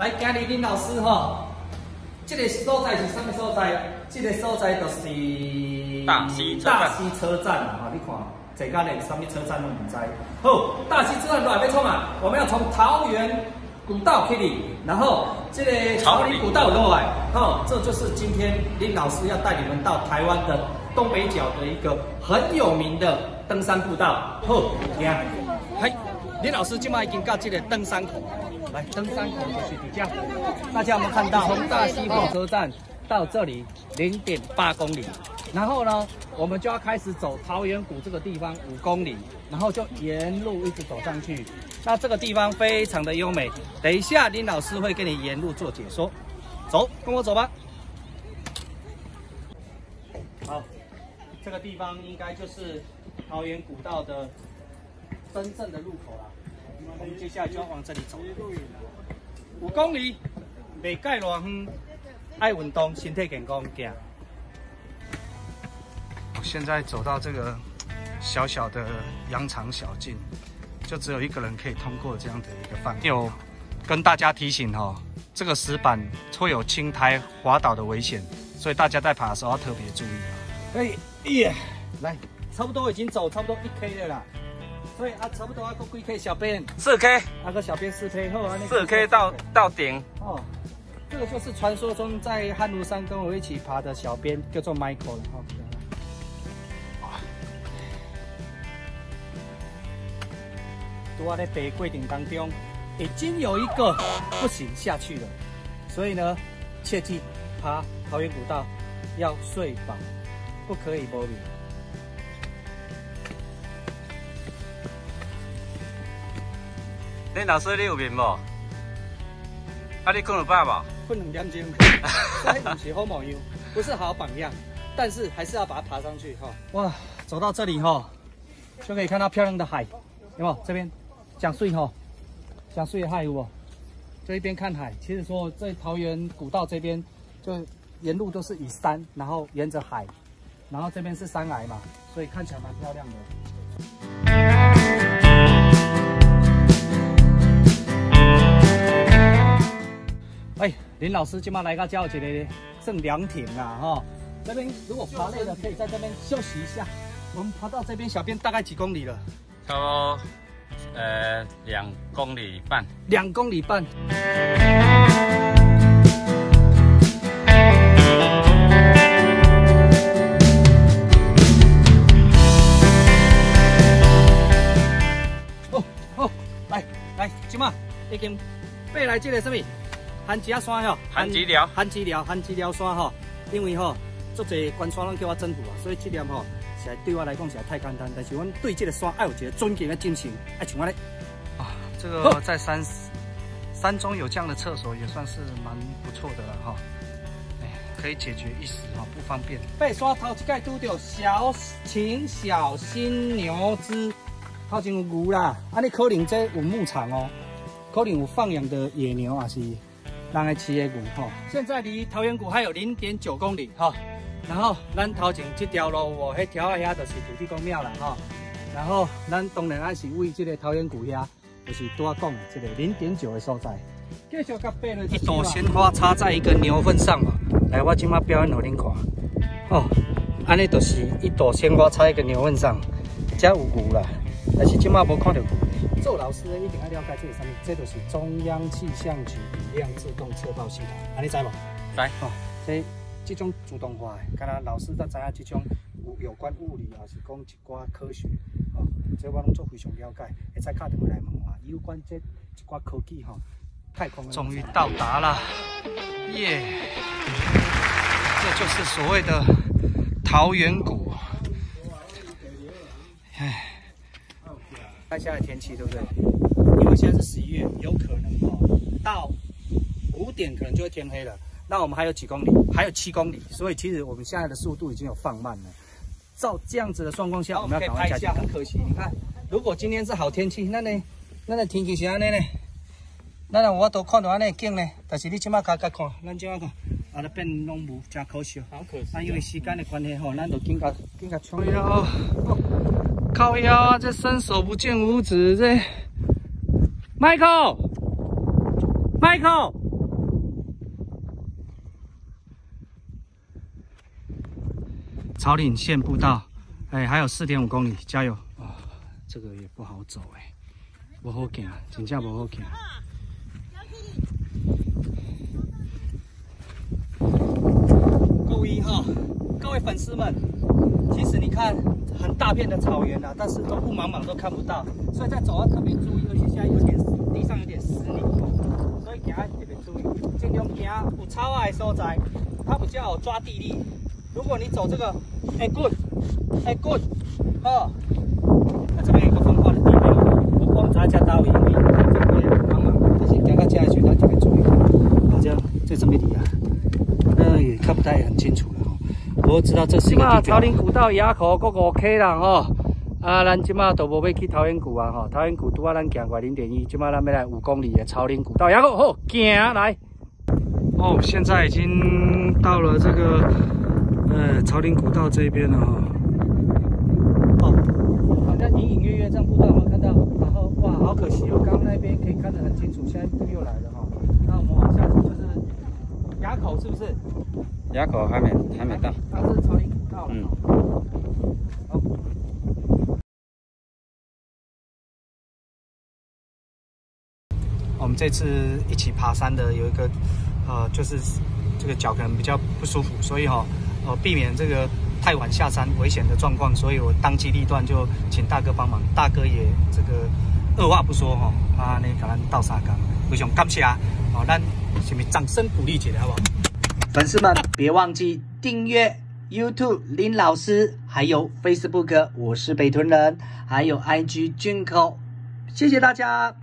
来，今日林老师吼，这个所在是什么所在？这个所在就是大溪车大溪车站啊！你看，这家连什么车站都唔知。好，大溪车站哪边冲啊？我们要从桃园古道去哩，然后这个桃林古道落来。好，这就是今天林老师要带你们到台湾的东北角的一个很有名的登山步道。好，听，嘿，林老师今麦已经到这个登山口，来，登山口就是底下。大家有没有看到？从大溪火车站。到这里零点八公里，然后呢，我们就要开始走桃源谷这个地方五公里，然后就沿路一直走上去。那这个地方非常的优美，等一下林老师会跟你沿路做解说。走，跟我走吧。好，这个地方应该就是桃源古道的真正的入口了。我们接下来就要往这里走。五公里，未盖偌远。爱运动，身体健康，行。我现在走到这个小小的羊肠小径，就只有一个人可以通过这样的一个范围。有跟大家提醒哈，这个石板会有青苔滑倒的危险，所以大家在爬的时候要特别注意啊。哎耶，来，差不多已经走差不多一 K 了啦，所以啊，差不多啊，个几 K 小编四 K，啊个小编四 K 后啊，四 K 到到顶哦。这个就是传说中在汉庐山跟我一起爬的小编，叫做 Michael。好，在北桂顶当中，已经有一个不行下去了，所以呢，切记爬桃源古道要睡饱，不可以摸鱼。你老师你有面不？啊，你困了饱无？困两点钟，这不是好模样，不是好榜样，但是还是要把它爬上去哈。哇，走到这里哈，就可以看到漂亮的海，有没有？这边想睡哈，想睡的海有无？就一边看海。其实说在桃园古道这边，就沿路都是以山，然后沿着海，然后这边是山崖嘛，所以看起来蛮漂亮的。哎，林老师今晚来个叫一个正凉亭啊，哈，这边如果爬累了，可以在这边休息一下。我们爬到这边小便大概几公里了？差不多，呃，两公里半。两公里半。哦哦，来来，今晚已经爬来这个什么？寒吉啊山吼，寒吉寮，寒吉寮，寒吉寮山吼，因为吼，足侪关山拢叫我征服啊，所以这点吼，实在对我来讲实在太简单。但是我对这个山爱有一个尊敬的精神，爱像我咧。啊，这个在山山中有这样的厕所也算是蛮不错的了哈。哎，可以解决一时哈不方便。被刷头一盖拄到小请小心牛只，头前有牛啦，啊你可能这有牧场哦，可能有放养的野牛啊是。人的企业谷哈，现在离桃源谷还有零点九公里哈，然后咱头前这条路哦，迄条遐就是土地公庙了哈，然后咱当然还是为这个桃源谷遐，就是多讲这个零点九的所在。继续甲爬落一朵鲜花插在一个牛粪上嘛，来，我今麦表演给恁看。哦，安尼就是一朵鲜花插一个牛粪上，才有牛啦，但是今麦无看到牛。做老师一定要了解这个上面，这就是中央气象局雨量自动测报系统，安你知无？知。哦，这这种自动化的，敢若老师才知影这种有有关物理啊，是讲一寡科学，哦，这我拢做非常了解，会再敲电话来问我，有关这一寡科技哈，太空。终于到达了，耶！这就是所谓的桃源谷。唉。看现在天气对不对？因为现在是十一月，有可能哦，到五点可能就会天黑了。那我们还有几公里？还有七公里，所以其实我们现在的速度已经有放慢了。照这样子的状况下，我们要赶快下。很可惜，你看，如果今天是好天气，那呢，那呢天气是安尼呢？那呢我都看到安尼景呢，但是你即马看看看，咱即马看，啊，都变拢无，真可惜。好可惜。那因为时间的关系吼，咱都紧甲紧甲冲了。靠腰啊，这伸手不见五指，这 Michael，Michael。草岭线步道，哎、还有四点五公里，加油！哦，这个也不好走哎、欸，不好行，真正不好行。粉丝们，其实你看很大片的草原啊，但是都雾茫茫都看不到，所以在走要特别注意，而且现在有点地上有点湿泥，所以行特别注意，尽量行有草啊的所在，它比较好抓地力。如果你走这个，哎，good，哎，good，哦，那这边有个风化的地标，我我们在家到位，这边茫茫，但是行到这里去，要特别注意，好像在这边里啊。那也看不太很清楚了哈。我知道这是一个地草林古道垭口过五 K 啦哈。啊，咱即马都无要去桃源谷啊哈。桃源谷拄啊，咱行过零点一，即马咱要来五公里的桃林古道垭口，好，行来。哦，现在已经到了这个呃草林古道这边了哈。哦，好像隐隐约约这样步道有没有看到？然后哇，好可惜哦，刚刚那边可以看得很清楚，现在又来了哈。那我们往下走就是。垭口是不是？垭口还没还没到，它是朝林古道了。嗯。好。我们这次一起爬山的有一个，呃，就是这个脚可能比较不舒服，所以哈，呃，避免这个太晚下山危险的状况，所以我当机立断就请大哥帮忙。大哥也这个二话不说哈，啊，你可能倒沙岗，非常感谢啊，好，咱。下面掌声鼓励起来，好不好？粉丝们别忘记订阅 YouTube 林老师，还有 Facebook 我是北屯人，还有 IG 俊口，谢谢大家。